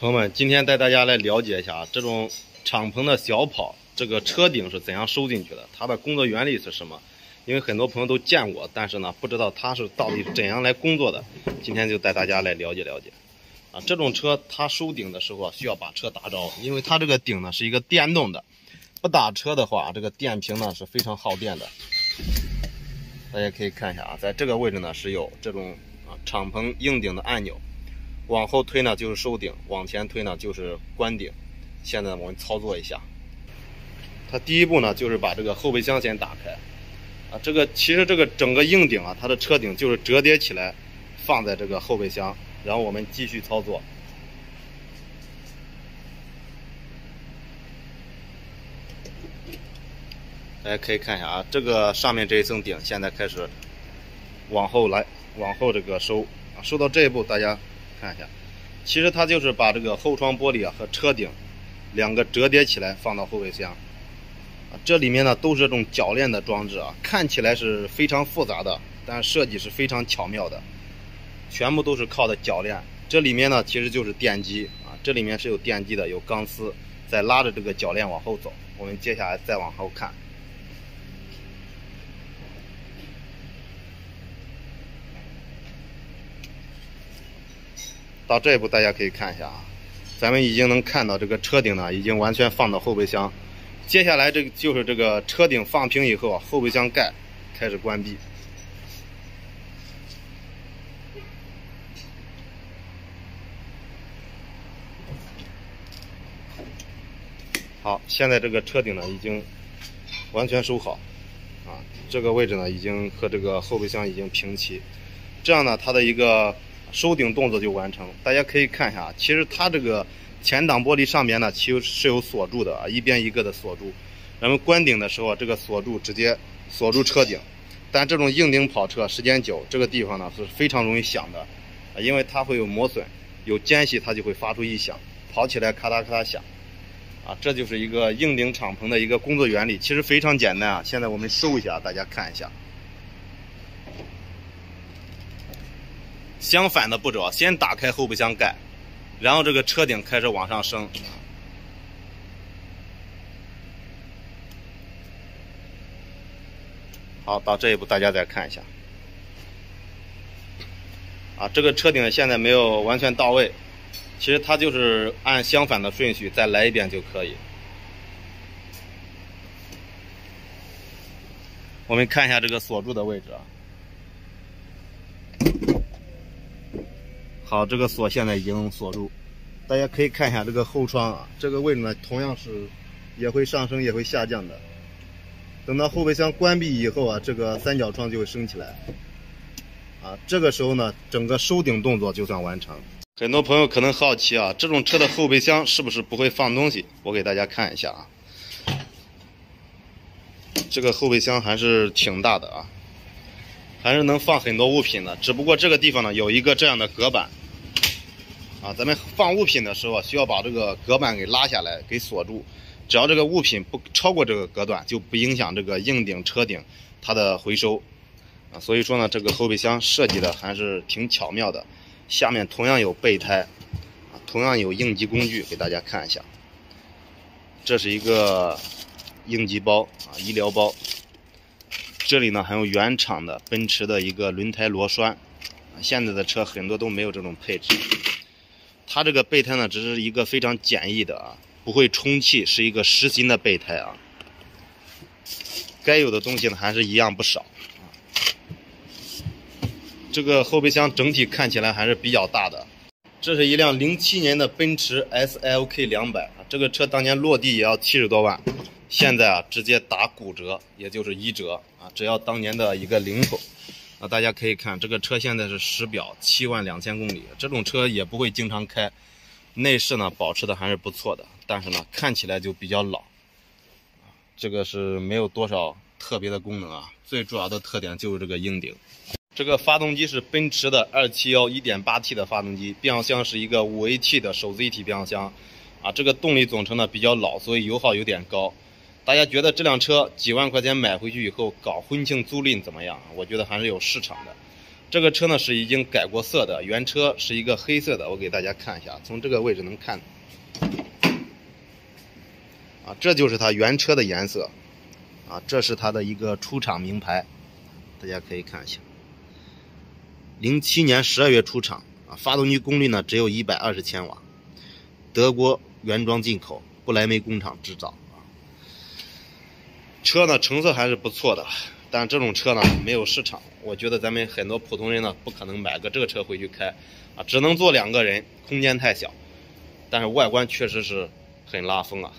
朋友们，今天带大家来了解一下啊这种敞篷的小跑，这个车顶是怎样收进去的，它的工作原理是什么？因为很多朋友都见过，但是呢，不知道它是到底怎样来工作的。今天就带大家来了解了解。啊，这种车它收顶的时候啊，需要把车打着，因为它这个顶呢是一个电动的，不打车的话，这个电瓶呢是非常耗电的。大家可以看一下啊，在这个位置呢是有这种啊敞篷硬顶的按钮。往后推呢就是收顶，往前推呢就是关顶。现在我们操作一下，它第一步呢就是把这个后备箱先打开。啊，这个其实这个整个硬顶啊，它的车顶就是折叠起来放在这个后备箱，然后我们继续操作。大家可以看一下啊，这个上面这一层顶现在开始往后来，往后这个收啊，收到这一步大家。看一下，其实它就是把这个后窗玻璃啊和车顶两个折叠起来放到后备箱啊，这里面呢都是这种铰链的装置啊，看起来是非常复杂的，但设计是非常巧妙的，全部都是靠的铰链。这里面呢其实就是电机啊，这里面是有电机的，有钢丝在拉着这个铰链往后走。我们接下来再往后看。到这一步，大家可以看一下啊，咱们已经能看到这个车顶呢，已经完全放到后备箱。接下来这个就是这个车顶放平以后啊，后备箱盖开始关闭。好，现在这个车顶呢已经完全收好啊，这个位置呢已经和这个后备箱已经平齐，这样呢它的一个。收顶动作就完成，大家可以看一下，其实它这个前挡玻璃上面呢，其实是有锁住的啊，一边一个的锁住。咱们关顶的时候，这个锁住直接锁住车顶。但这种硬顶跑车时间久，这个地方呢是非常容易响的，啊，因为它会有磨损，有间隙它就会发出异响，跑起来咔嗒咔嗒响。啊，这就是一个硬顶敞篷的一个工作原理，其实非常简单啊。现在我们收一下，大家看一下。相反的步骤，先打开后备箱盖，然后这个车顶开始往上升。好，到这一步大家再看一下。啊，这个车顶现在没有完全到位，其实它就是按相反的顺序再来一遍就可以。我们看一下这个锁住的位置啊。好，这个锁现在已经锁住，大家可以看一下这个后窗啊，这个位置呢同样是也会上升也会下降的。等到后备箱关闭以后啊，这个三角窗就会升起来，啊，这个时候呢，整个收顶动作就算完成。很多朋友可能好奇啊，这种车的后备箱是不是不会放东西？我给大家看一下啊，这个后备箱还是挺大的啊。还是能放很多物品的，只不过这个地方呢有一个这样的隔板，啊，咱们放物品的时候需要把这个隔板给拉下来，给锁住。只要这个物品不超过这个隔断，就不影响这个硬顶车顶它的回收，啊，所以说呢，这个后备箱设计的还是挺巧妙的。下面同样有备胎，啊，同样有应急工具，给大家看一下。这是一个应急包啊，医疗包。这里呢还有原厂的奔驰的一个轮胎螺栓，现在的车很多都没有这种配置。它这个备胎呢只是一个非常简易的啊，不会充气，是一个实心的备胎啊。该有的东西呢还是一样不少。这个后备箱整体看起来还是比较大的。这是一辆零七年的奔驰 S L K 两百啊，这个车当年落地也要七十多万。现在啊，直接打骨折，也就是一折啊，只要当年的一个零头。那大家可以看，这个车现在是实表七万两千公里，这种车也不会经常开。内饰呢，保持的还是不错的，但是呢，看起来就比较老。这个是没有多少特别的功能啊，最主要的特点就是这个硬顶。这个发动机是奔驰的二七幺一点八 T 的发动机，变速箱是一个五 AT 的手自一体变速箱。啊，这个动力总成呢比较老，所以油耗有点高。大家觉得这辆车几万块钱买回去以后搞婚庆租赁怎么样？我觉得还是有市场的。这个车呢是已经改过色的，原车是一个黑色的，我给大家看一下，从这个位置能看，啊，这就是它原车的颜色，啊，这是它的一个出厂名牌，大家可以看一下，零七年十二月出厂，啊，发动机功率呢只有一百二十千瓦，德国原装进口，不来梅工厂制造，车呢成色还是不错的。但这种车呢没有市场，我觉得咱们很多普通人呢不可能买个这个车回去开，啊，只能坐两个人，空间太小，但是外观确实是很拉风啊。